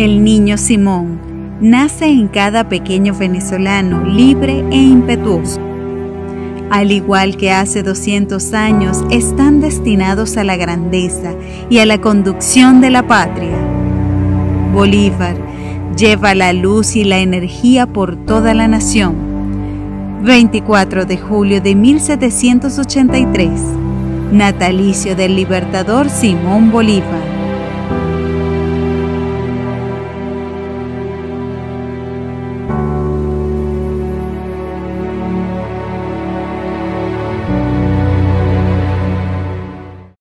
El niño Simón nace en cada pequeño venezolano libre e impetuoso. Al igual que hace 200 años, están destinados a la grandeza y a la conducción de la patria. Bolívar lleva la luz y la energía por toda la nación. 24 de julio de 1783, natalicio del libertador Simón Bolívar.